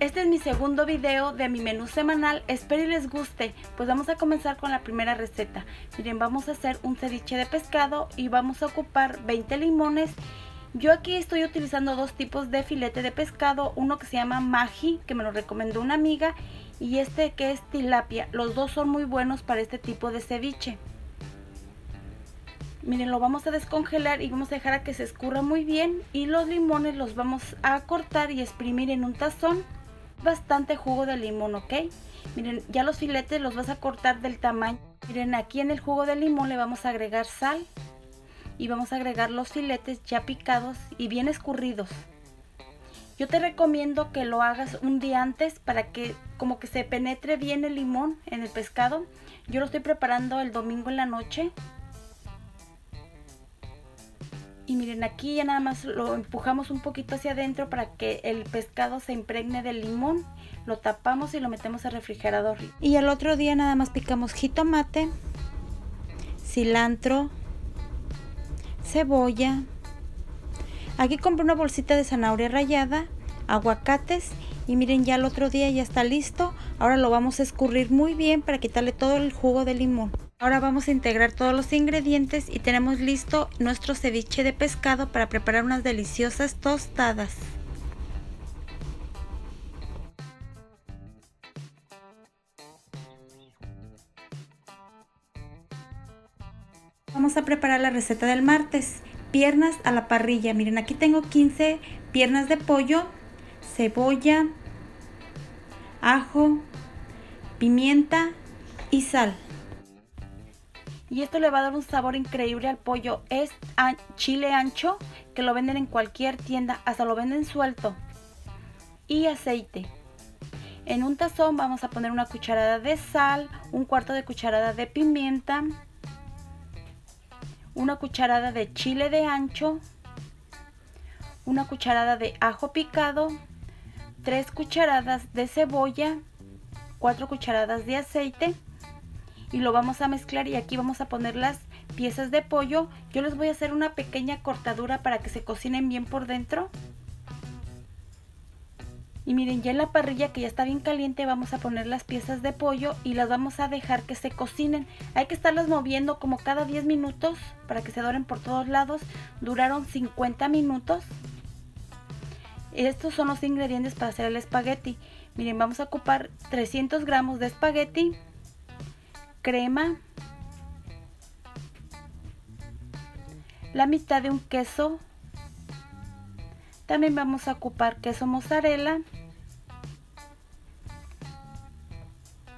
Este es mi segundo video de mi menú semanal, espero y les guste, pues vamos a comenzar con la primera receta. Miren, vamos a hacer un ceviche de pescado y vamos a ocupar 20 limones. Yo aquí estoy utilizando dos tipos de filete de pescado, uno que se llama Magi, que me lo recomendó una amiga, y este que es tilapia. Los dos son muy buenos para este tipo de ceviche. Miren, lo vamos a descongelar y vamos a dejar a que se escurra muy bien. Y los limones los vamos a cortar y exprimir en un tazón bastante jugo de limón, ¿ok? Miren, ya los filetes los vas a cortar del tamaño. Miren, aquí en el jugo de limón le vamos a agregar sal y vamos a agregar los filetes ya picados y bien escurridos. Yo te recomiendo que lo hagas un día antes para que como que se penetre bien el limón en el pescado. Yo lo estoy preparando el domingo en la noche y miren aquí ya nada más lo empujamos un poquito hacia adentro para que el pescado se impregne del limón lo tapamos y lo metemos al refrigerador. Y al otro día nada más picamos jitomate cilantro cebolla. Aquí compré una bolsita de zanahoria rallada aguacates y miren ya el otro día ya está listo. Ahora lo vamos a escurrir muy bien para quitarle todo el jugo de limón Ahora vamos a integrar todos los ingredientes y tenemos listo nuestro ceviche de pescado para preparar unas deliciosas tostadas. Vamos a preparar la receta del martes. Piernas a la parrilla. Miren, aquí tengo 15 piernas de pollo, cebolla, ajo, pimienta y sal y esto le va a dar un sabor increíble al pollo. Es chile ancho que lo venden en cualquier tienda, hasta lo venden suelto. Y aceite. En un tazón vamos a poner una cucharada de sal, un cuarto de cucharada de pimienta, una cucharada de chile de ancho, una cucharada de ajo picado, tres cucharadas de cebolla, cuatro cucharadas de aceite y lo vamos a mezclar y aquí vamos a poner las piezas de pollo. Yo les voy a hacer una pequeña cortadura para que se cocinen bien por dentro. Y miren, ya en la parrilla que ya está bien caliente vamos a poner las piezas de pollo y las vamos a dejar que se cocinen. Hay que estarlas moviendo como cada 10 minutos para que se doren por todos lados. Duraron 50 minutos. Estos son los ingredientes para hacer el espagueti. Miren, vamos a ocupar 300 gramos de espagueti, crema, la mitad de un queso, también vamos a ocupar queso mozzarella,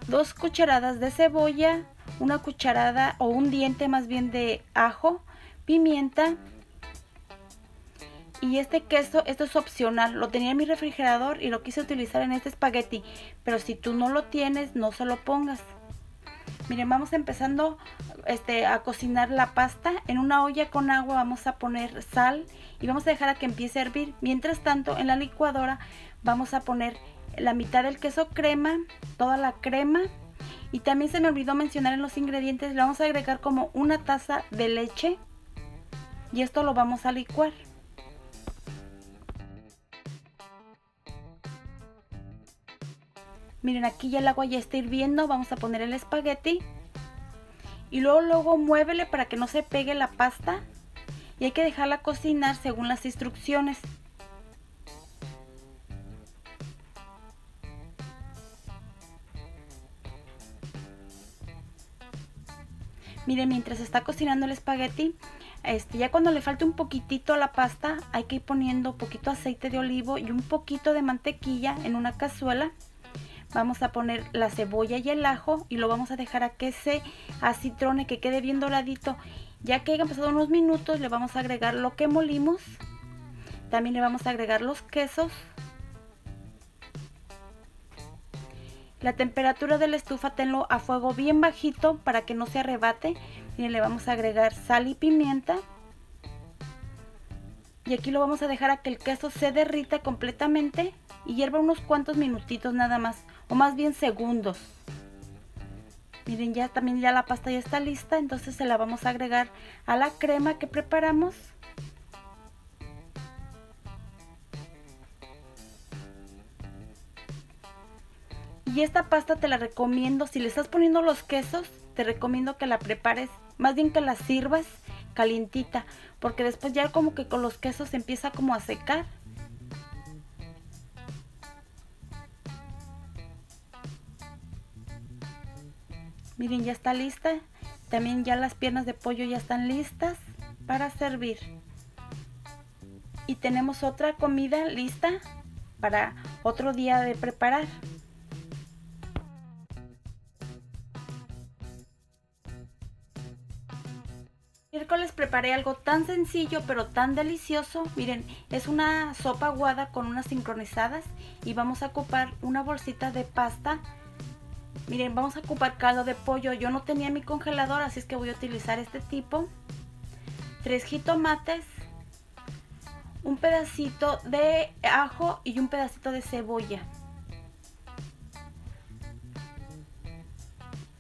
dos cucharadas de cebolla, una cucharada o un diente más bien de ajo, pimienta y este queso, esto es opcional, lo tenía en mi refrigerador y lo quise utilizar en este espagueti, pero si tú no lo tienes no se lo pongas. Miren, vamos empezando este, a cocinar la pasta. En una olla con agua vamos a poner sal y vamos a dejar a que empiece a hervir. Mientras tanto, en la licuadora vamos a poner la mitad del queso crema, toda la crema. Y también se me olvidó mencionar en los ingredientes, le vamos a agregar como una taza de leche. Y esto lo vamos a licuar. Miren, aquí ya el agua ya está hirviendo. Vamos a poner el espagueti. Y luego, luego muévele para que no se pegue la pasta. Y hay que dejarla cocinar según las instrucciones. Miren, mientras está cocinando el espagueti, este, ya cuando le falte un poquitito a la pasta, hay que ir poniendo poquito aceite de olivo y un poquito de mantequilla en una cazuela vamos a poner la cebolla y el ajo y lo vamos a dejar a que se acitrone, que quede bien doradito. Ya que hayan pasado unos minutos le vamos a agregar lo que molimos. También le vamos a agregar los quesos. La temperatura de la estufa tenlo a fuego bien bajito para que no se arrebate. Le vamos a agregar sal y pimienta. Y aquí lo vamos a dejar a que el queso se derrita completamente y hierva unos cuantos minutitos nada más o más bien segundos. Miren, ya también ya la pasta ya está lista, entonces se la vamos a agregar a la crema que preparamos. Y esta pasta te la recomiendo, si le estás poniendo los quesos, te recomiendo que la prepares, más bien que la sirvas calientita, porque después ya como que con los quesos empieza como a secar. Miren, ya está lista. También ya las piernas de pollo ya están listas para servir. Y tenemos otra comida lista para otro día de preparar. Miércoles preparé algo tan sencillo pero tan delicioso. Miren, es una sopa aguada con unas sincronizadas y vamos a ocupar una bolsita de pasta. Miren, vamos a ocupar caldo de pollo. Yo no tenía mi congelador, así es que voy a utilizar este tipo. Tres jitomates, un pedacito de ajo y un pedacito de cebolla.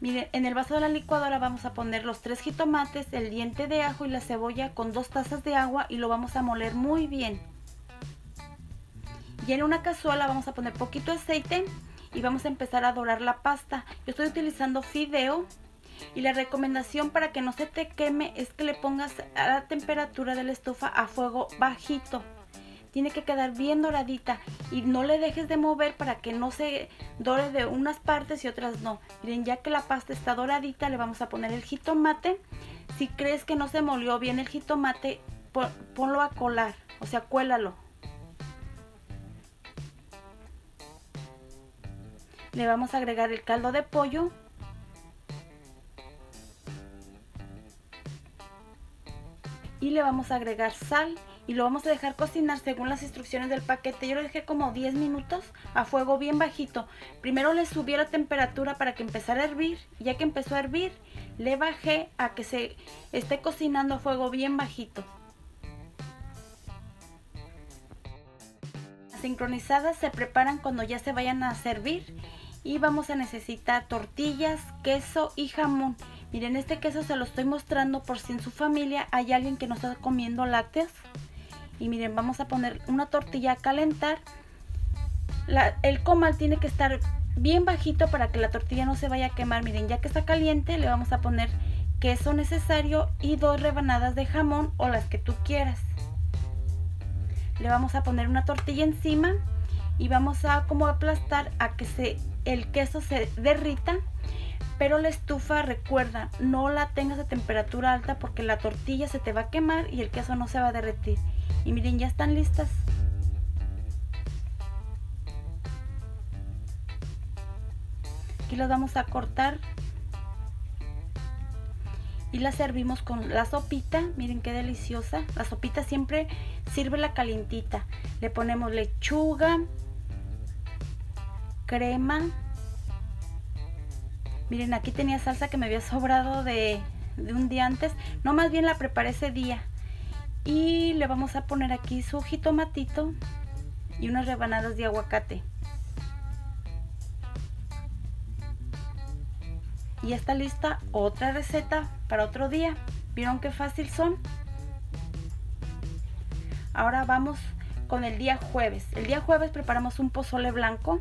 Miren, en el vaso de la licuadora vamos a poner los tres jitomates, el diente de ajo y la cebolla con dos tazas de agua y lo vamos a moler muy bien. Y en una cazuela vamos a poner poquito aceite y vamos a empezar a dorar la pasta. Yo estoy utilizando fideo y la recomendación para que no se te queme es que le pongas a la temperatura de la estufa a fuego bajito tiene que quedar bien doradita y no le dejes de mover para que no se dore de unas partes y otras no. Miren, ya que la pasta está doradita, le vamos a poner el jitomate. Si crees que no se molió bien el jitomate, ponlo a colar, o sea, cuélalo. Le vamos a agregar el caldo de pollo. Y le vamos a agregar sal y lo vamos a dejar cocinar según las instrucciones del paquete. Yo lo dejé como 10 minutos a fuego bien bajito. Primero le subí la temperatura para que empezara a hervir. Ya que empezó a hervir, le bajé a que se esté cocinando a fuego bien bajito. Las sincronizadas se preparan cuando ya se vayan a servir y vamos a necesitar tortillas, queso y jamón. Miren, este queso se lo estoy mostrando por si en su familia hay alguien que no está comiendo lácteos. Y miren vamos a poner una tortilla a calentar. El comal tiene que estar bien bajito para que la tortilla no se vaya a quemar. Miren ya que está caliente le vamos a poner queso necesario y dos rebanadas de jamón o las que tú quieras. Le vamos a poner una tortilla encima y vamos a como aplastar a que se, el queso se derrita pero la estufa recuerda no la tengas a temperatura alta porque la tortilla se te va a quemar y el queso no se va a derretir y miren, ya están listas. Aquí las vamos a cortar. Y la servimos con la sopita. Miren qué deliciosa. La sopita siempre sirve la calientita. Le ponemos lechuga, crema. Miren, aquí tenía salsa que me había sobrado de, de un día antes. No, más bien la preparé ese día. Y le vamos a poner aquí su jitomatito y unas rebanadas de aguacate. Y está lista otra receta para otro día. Vieron qué fácil son ahora vamos con el día jueves. El día jueves preparamos un pozole blanco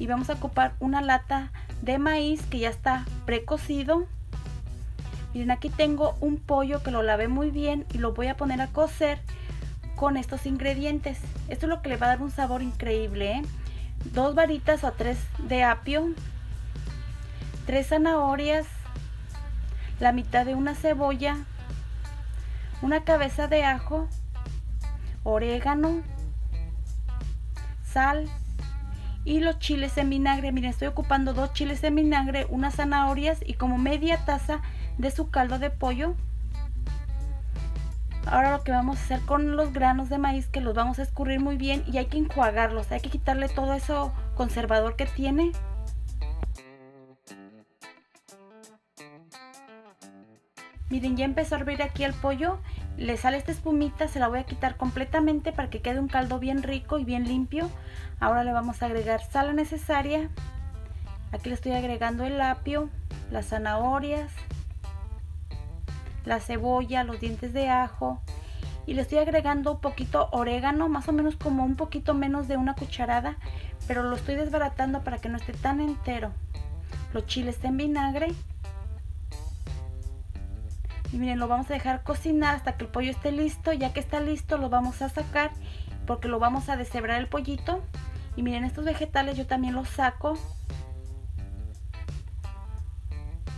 y vamos a ocupar una lata de maíz que ya está precocido Miren, aquí tengo un pollo que lo lavé muy bien y lo voy a poner a cocer con estos ingredientes. Esto es lo que le va a dar un sabor increíble. ¿eh? Dos varitas o tres de apio, tres zanahorias, la mitad de una cebolla, una cabeza de ajo, orégano, sal y los chiles en vinagre. Miren, estoy ocupando dos chiles en vinagre, unas zanahorias y como media taza de su caldo de pollo. Ahora lo que vamos a hacer con los granos de maíz que los vamos a escurrir muy bien y hay que enjuagarlos, hay que quitarle todo eso conservador que tiene. Miren, ya empezó a hervir aquí el pollo, le sale esta espumita, se la voy a quitar completamente para que quede un caldo bien rico y bien limpio. Ahora le vamos a agregar sal necesaria, aquí le estoy agregando el apio, las zanahorias, la cebolla, los dientes de ajo y le estoy agregando un poquito orégano, más o menos como un poquito menos de una cucharada pero lo estoy desbaratando para que no esté tan entero. Los chiles en vinagre. Y miren, lo vamos a dejar cocinar hasta que el pollo esté listo. Ya que está listo, lo vamos a sacar porque lo vamos a deshebrar el pollito. Y miren, estos vegetales yo también los saco.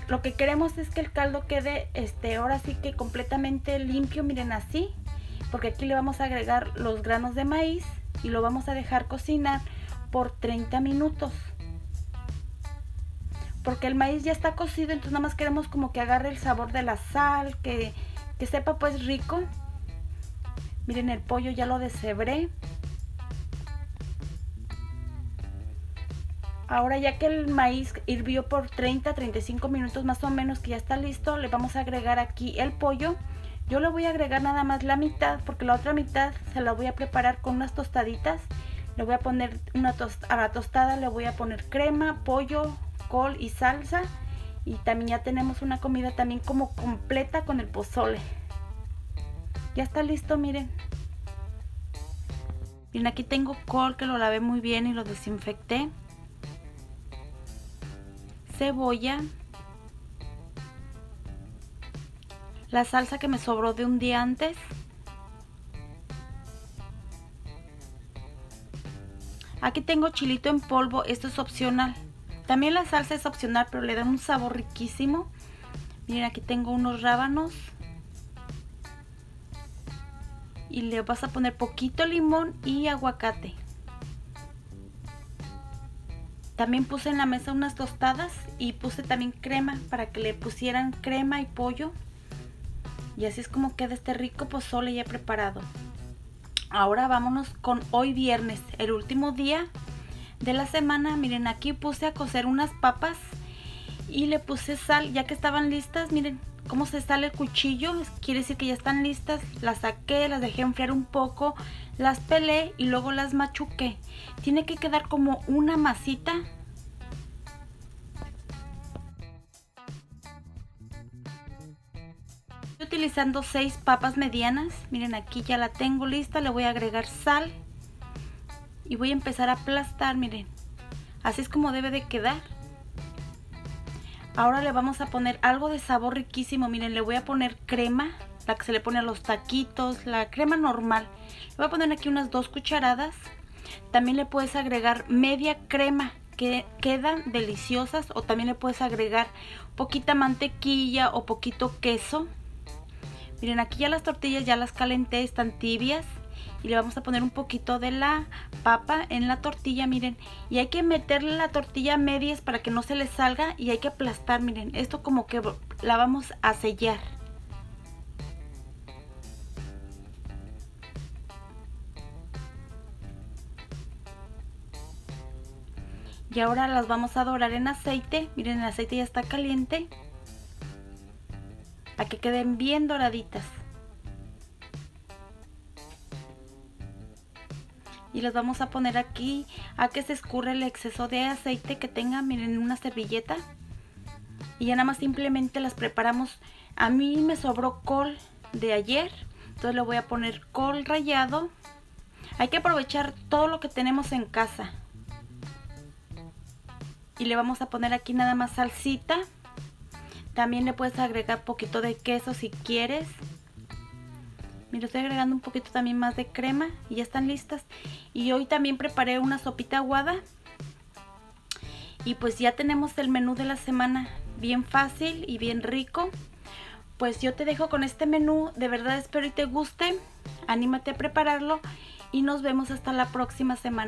Lo que queremos es que el caldo quede, este, ahora sí que completamente limpio, miren así. Porque aquí le vamos a agregar los granos de maíz y lo vamos a dejar cocinar por 30 minutos. Porque el maíz ya está cocido, entonces nada más queremos como que agarre el sabor de la sal, que, que sepa pues rico. Miren, el pollo ya lo deshebré. Ahora ya que el maíz hirvió por 30-35 minutos más o menos que ya está listo, le vamos a agregar aquí el pollo. Yo le voy a agregar nada más la mitad porque la otra mitad se la voy a preparar con unas tostaditas le voy a poner una a la tostada, le voy a poner crema, pollo, col y salsa. Y también ya tenemos una comida también como completa con el pozole. Ya está listo, miren. Miren, aquí tengo col que lo lavé muy bien y lo desinfecté. Cebolla. La salsa que me sobró de un día antes. Aquí tengo chilito en polvo, esto es opcional. También la salsa es opcional, pero le da un sabor riquísimo. Miren, aquí tengo unos rábanos. Y le vas a poner poquito limón y aguacate. También puse en la mesa unas tostadas y puse también crema para que le pusieran crema y pollo. Y así es como queda este rico pozole ya preparado. Ahora vámonos con hoy viernes, el último día de la semana. Miren, aquí puse a cocer unas papas y le puse sal, ya que estaban listas, miren cómo se sale el cuchillo, quiere decir que ya están listas. Las saqué, las dejé enfriar un poco, las pelé y luego las machuqué. Tiene que quedar como una masita utilizando seis papas medianas. Miren, aquí ya la tengo lista. Le voy a agregar sal. Y voy a empezar a aplastar, miren. Así es como debe de quedar. Ahora le vamos a poner algo de sabor riquísimo. Miren, le voy a poner crema. La que se le pone a los taquitos. La crema normal. Le voy a poner aquí unas dos cucharadas. También le puedes agregar media crema que quedan deliciosas o también le puedes agregar poquita mantequilla o poquito queso Miren, aquí ya las tortillas ya las calenté, están tibias. Y le vamos a poner un poquito de la papa en la tortilla, miren. Y hay que meterle la tortilla a medias para que no se le salga y hay que aplastar, miren. Esto como que la vamos a sellar. Y ahora las vamos a dorar en aceite. Miren, el aceite ya está caliente a que queden bien doraditas. Las vamos a poner aquí a que se escurre el exceso de aceite que tenga, miren, una servilleta. Y ya nada más simplemente las preparamos. A mí me sobró col de ayer, entonces le voy a poner col rallado. Hay que aprovechar todo lo que tenemos en casa. Y le vamos a poner aquí nada más salsita. También le puedes agregar poquito de queso si quieres. Mira, estoy agregando un poquito también más de crema y ya están listas. Y hoy también preparé una sopita aguada. Y pues ya tenemos el menú de la semana bien fácil y bien rico. Pues yo te dejo con este menú. De verdad espero y te guste. Anímate a prepararlo. Y nos vemos hasta la próxima semana.